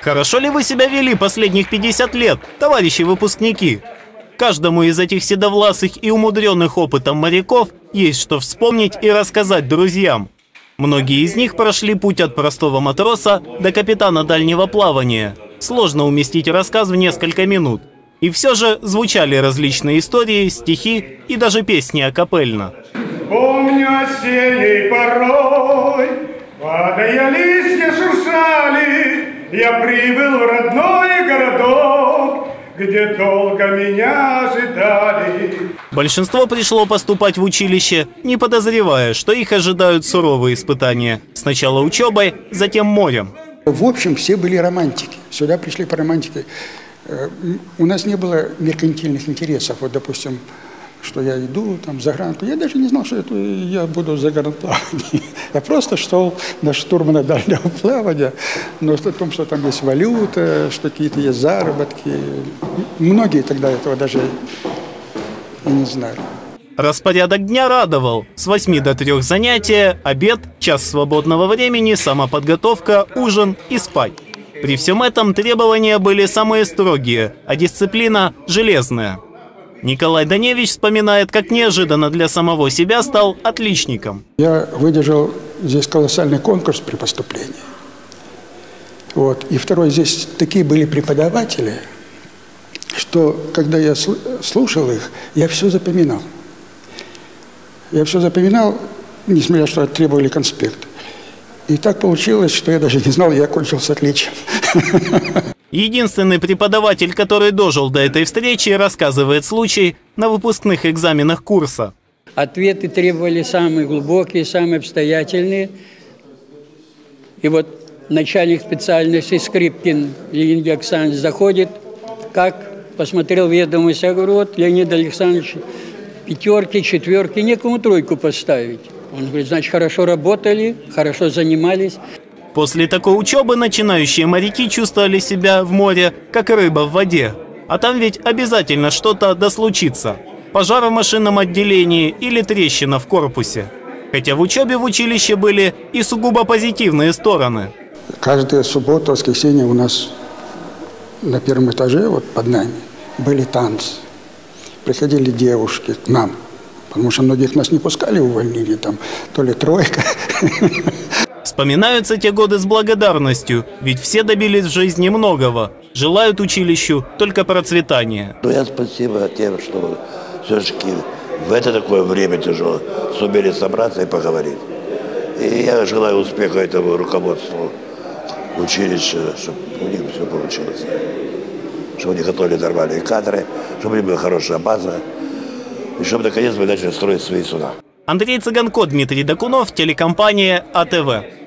Хорошо ли вы себя вели последних 50 лет, товарищи выпускники? Каждому из этих седовласых и умудренных опытом моряков есть что вспомнить и рассказать друзьям. Многие из них прошли путь от простого матроса до капитана дальнего плавания. Сложно уместить рассказ в несколько минут. И все же звучали различные истории, стихи и даже песни акапельно. Помню осенней порой, падая листья шуршали, я прибыл в родной городок, где долго меня ожидали. Большинство пришло поступать в училище, не подозревая, что их ожидают суровые испытания. Сначала учебой, затем морем. В общем, все были романтики. Сюда пришли по романтике. Э, У нас не было меркантильных интересов. Вот, допустим, что я иду там за гранату. Я даже не знал, что это я буду за гранатплавание. Я просто шел на штурмана дальнего плавания. Но о том, что там есть валюта, что какие-то есть заработки. Многие тогда этого даже и не знали. Распорядок дня радовал. С 8 до 3 занятия, обед, час свободного времени, самоподготовка, ужин и спать. При всем этом требования были самые строгие, а дисциплина – железная. Николай Даневич вспоминает, как неожиданно для самого себя стал отличником. Я выдержал здесь колоссальный конкурс при поступлении. Вот. И второй, здесь такие были преподаватели, что когда я сл- слушал их, я все запоминал. Я все запоминал, несмотря что требовали конспект. И так получилось, что я даже не знал, я окончил с отличием. Единственный преподаватель, который дожил до этой встречи, рассказывает случай на выпускных экзаменах курса. Ответы требовали самые глубокие, самые обстоятельные. И вот начальник специальности Скрипкин Леонид Александрович заходит, как посмотрел ведомость, я говорю, вот Леонид Александрович, пятерки, четверки, некому тройку поставить. Он говорит, значит, хорошо работали, хорошо занимались. После такой учебы начинающие моряки чувствовали себя в море, как рыба в воде. А там ведь обязательно что-то да случится. Пожар в машинном отделении или трещина в корпусе. Хотя в учебе в училище были и сугубо позитивные стороны. Каждую субботу, воскресенье у нас на первом этаже, вот под нами, были танцы. Приходили девушки к нам, потому что многих нас не пускали в увольнение, там то ли тройка. Вспоминаются те годы с благодарностью, ведь все добились в жизни многого. Желают училищу только процветания. Ну, я спасибо тем, что все-таки в это такое время тяжелое сумели собраться и поговорить. И я желаю успеха этому руководству училища, чтобы у них все получилось. Чтобы они готовили нормальные кадры, чтобы у них была хорошая база, и чтобы наконец мы начали строить свои суда. Андрей Цыганко, Дмитрий Докунов, телекомпания АТВ.